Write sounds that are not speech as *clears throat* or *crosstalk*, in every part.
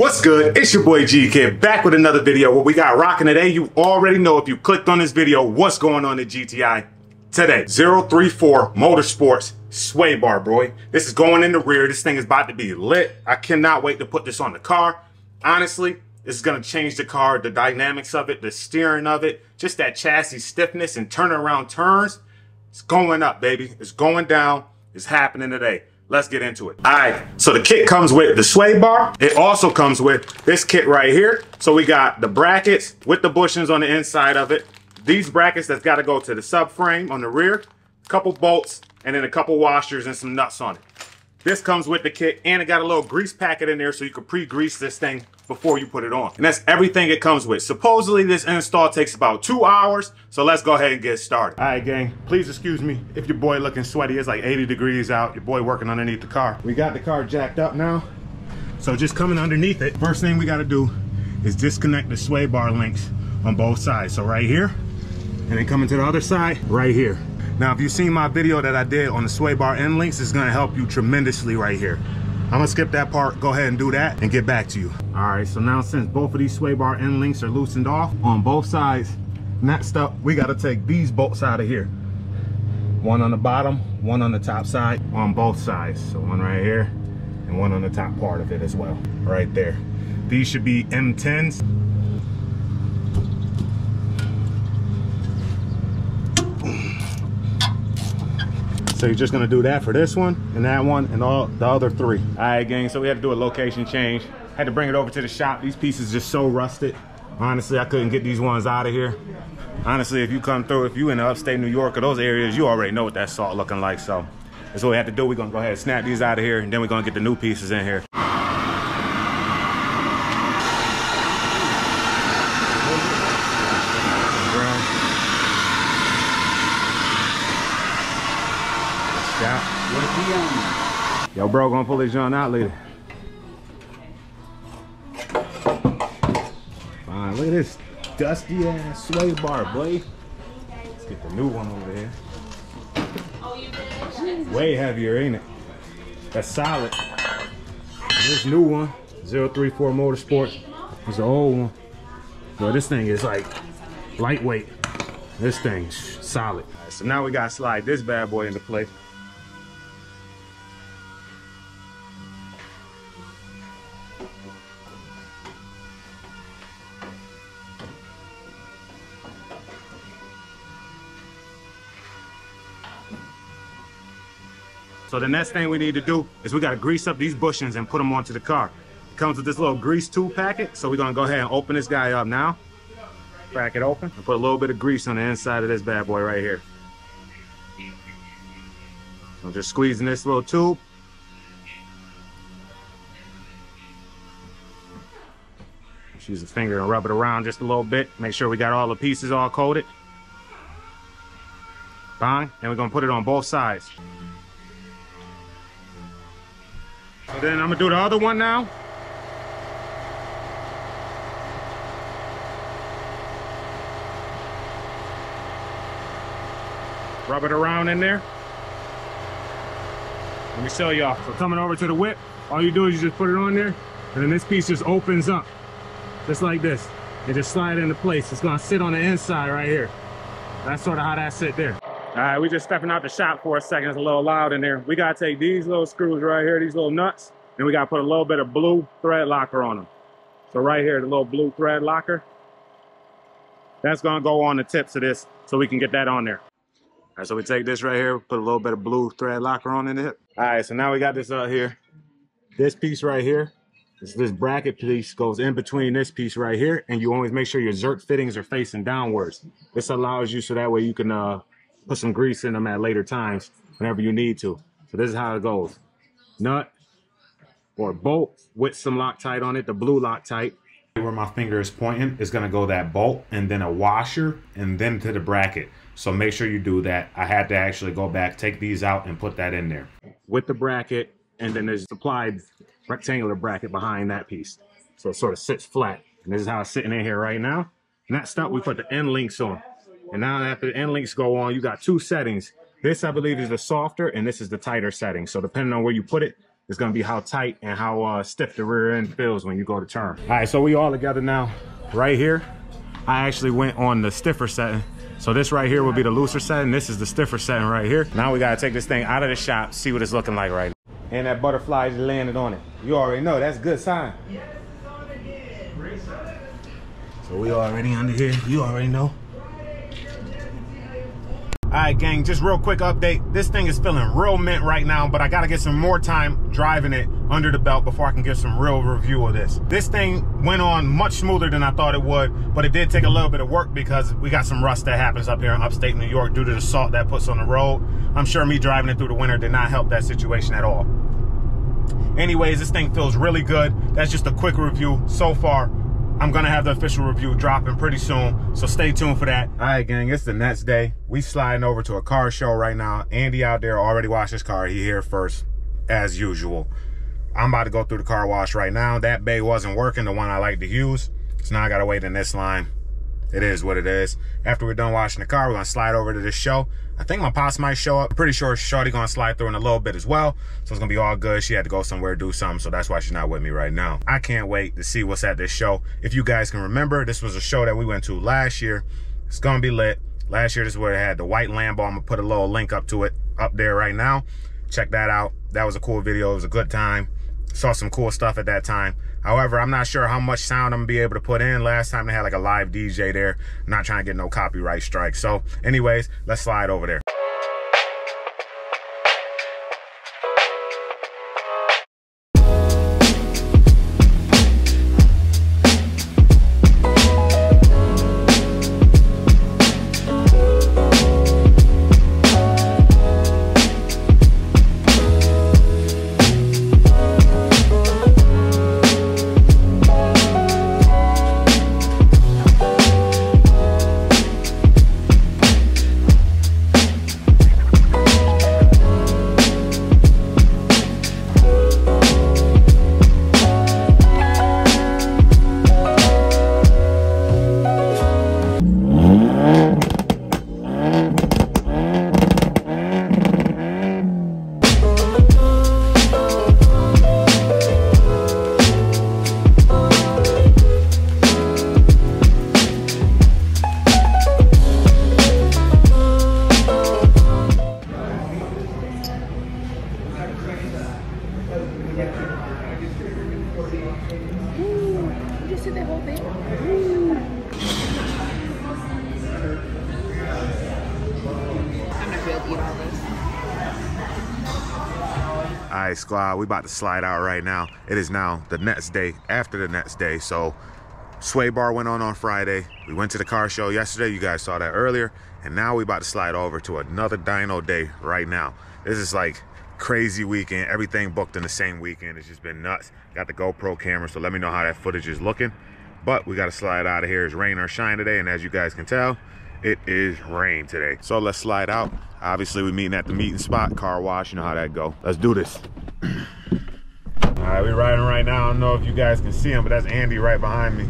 What's good? It's your boy G Kid back with another video. What we got rocking today, you already know if you clicked on this video what's going on at GTI today. 034 Motorsports Sway Bar, boy. This is going in the rear. This thing is about to be lit. I cannot wait to put this on the car. Honestly, this is going to change the car, the dynamics of it, the steering of it, just that chassis stiffness and turning around turns. It's going up, baby. It's going down. It's happening today. Let's get into it. All right, so the kit comes with the sway bar. It also comes with this kit right here. So we got the brackets with the bushings on the inside of it. These brackets that's gotta go to the subframe on the rear, a couple bolts, and then a couple washers and some nuts on it. This comes with the kit and it got a little grease packet in there so you can pre-grease this thing before you put it on. And that's everything it comes with. Supposedly this install takes about two hours, so let's go ahead and get started. All right, gang, please excuse me if your boy looking sweaty. It's like 80 degrees out. Your boy working underneath the car. We got the car jacked up now. So just coming underneath it, first thing we gotta do is disconnect the sway bar links on both sides. So right here, and then coming to the other side, right here. Now, if you've seen my video that I did on the sway bar end links, it's gonna help you tremendously right here. I'm gonna skip that part, go ahead and do that, and get back to you. All right, so now since both of these sway bar end links are loosened off on both sides, next up, we gotta take these bolts out of here. One on the bottom, one on the top side, on both sides. So one right here, and one on the top part of it as well, right there. These should be M10s. So you're just gonna do that for this one and that one and all the other three. All right, gang, so we had to do a location change. Had to bring it over to the shop. These pieces just so rusted. Honestly, I couldn't get these ones out of here. Honestly, if you come through, if you in upstate New York or those areas, you already know what that salt looking like. So that's what we had to do. We're gonna go ahead and snap these out of here and then we're gonna get the new pieces in here. Bro, gonna pull this joint out later. Fine, look at this dusty ass sway bar, boy. Let's get the new one over here. Way heavier, ain't it? That's solid. This new one, 034 Motorsport, is the old one. But this thing is like lightweight. This thing's solid. So now we gotta slide this bad boy into place. So the next thing we need to do is we gotta grease up these bushings and put them onto the car. It comes with this little grease tool packet. So we're gonna go ahead and open this guy up now. Crack it open and put a little bit of grease on the inside of this bad boy right here. I'm just squeezing this little tube. Just use a finger and rub it around just a little bit. Make sure we got all the pieces all coated. Fine. And we're gonna put it on both sides. Then I'm gonna do the other one now. Rub it around in there. Let me show y'all. So coming over to the whip, all you do is you just put it on there, and then this piece just opens up, just like this. It just slide into place. It's gonna sit on the inside right here. That's sort of how that sit there. All right, we're just stepping out the shop for a second. It's a little loud in there. We gotta take these little screws right here, these little nuts, and we gotta put a little bit of blue thread locker on them. So right here, the little blue thread locker, that's gonna go on the tips of this so we can get that on there. All right, so we take this right here, put a little bit of blue thread locker on in it. All right, so now we got this out here. This piece right here, this, this bracket piece goes in between this piece right here, and you always make sure your Zerk fittings are facing downwards. This allows you so that way you can uh, put some grease in them at later times whenever you need to. So this is how it goes. Nut or bolt with some Loctite on it, the blue Loctite. Where my finger is pointing is gonna go that bolt and then a washer and then to the bracket. So make sure you do that. I had to actually go back, take these out and put that in there. With the bracket and then there's supplied rectangular bracket behind that piece. So it sort of sits flat. And this is how it's sitting in here right now. Next up, we put the end links on. And now after the end links go on, you got two settings. This, I believe, is the softer and this is the tighter setting. So depending on where you put it, it, is gonna be how tight and how uh, stiff the rear end feels when you go to turn. All right, so we all together now, right here. I actually went on the stiffer setting. So this right here will be the looser setting. This is the stiffer setting right here. Now we gotta take this thing out of the shop, see what it's looking like right now. And that butterfly just landed on it. You already know, that's a good sign. Yes, So we already under here, you already know. All right, gang, just real quick update. This thing is feeling real mint right now, but I gotta get some more time driving it under the belt before I can give some real review of this. This thing went on much smoother than I thought it would, but it did take a little bit of work because we got some rust that happens up here in upstate New York due to the salt that puts on the road. I'm sure me driving it through the winter did not help that situation at all. Anyways, this thing feels really good. That's just a quick review so far. I'm gonna have the official review dropping pretty soon, so stay tuned for that. All right, gang, it's the next day. We sliding over to a car show right now. Andy out there already washed his car. He here first, as usual. I'm about to go through the car wash right now. That bay wasn't working, the one I like to use. So now I gotta wait in this line it is what it is. After we're done washing the car, we're gonna slide over to this show. I think my pops might show up. I'm pretty sure Shorty gonna slide through in a little bit as well. So it's gonna be all good. She had to go somewhere, do something. So that's why she's not with me right now. I can't wait to see what's at this show. If you guys can remember, this was a show that we went to last year. It's gonna be lit. Last year, this is where it had the white Lambo. I'm gonna put a little link up to it up there right now. Check that out. That was a cool video. It was a good time. Saw some cool stuff at that time. However, I'm not sure how much sound I'm gonna be able to put in. Last time they had like a live DJ there. I'm not trying to get no copyright strike. So anyways, let's slide over there. All right, squad, we about to slide out right now. It is now the next day after the next day. So Sway Bar went on on Friday. We went to the car show yesterday. You guys saw that earlier. And now we about to slide over to another dyno day right now. This is like crazy weekend. Everything booked in the same weekend. It's just been nuts. Got the GoPro camera, so let me know how that footage is looking. But we got to slide out of here. It's rain or shine today. And as you guys can tell, it is rain today. So let's slide out. Obviously, we're meeting at the meeting spot, car wash. You know how that go. Let's do this. *clears throat* All right, we're riding right now. I don't know if you guys can see him, but that's Andy right behind me.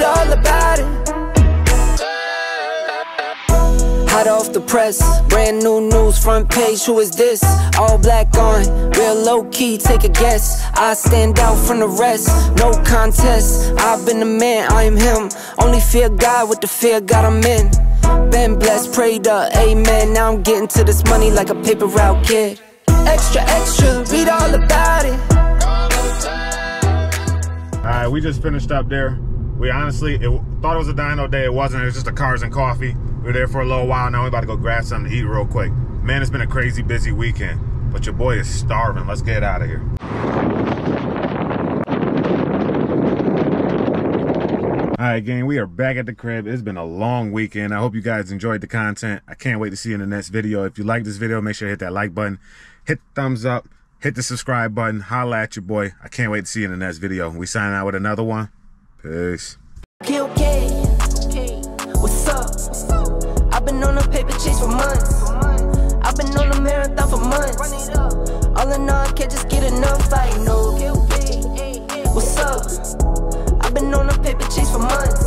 Read all about it. Hot off the press, brand new news, front page, who is this? All black on, real low key, take a guess. I stand out from the rest, no contest. I've been the man, I am him. Only fear God with the fear God I'm in. Been blessed, prayed up, amen. Now I'm getting to this money like a paper route kid. Extra, extra, read all about it. All right, we just finished up there. We honestly it, thought it was a dyno day. It wasn't. It was just a cars and coffee. We were there for a little while. Now we about to go grab something to eat real quick. Man, it's been a crazy busy weekend. But your boy is starving. Let's get out of here. All right, gang, we are back at the crib. It's been a long weekend. I hope you guys enjoyed the content. I can't wait to see you in the next video. If you like this video, make sure you hit that like button, hit thumbs up, hit the subscribe button, holla at your boy. I can't wait to see you in the next video. We signing out with another one. Peace. What's up? I've been on a paper chase for months. I've been on a marathon for months. All in all, I can't just get enough. I know. What's up? I've been on a paper chase for months.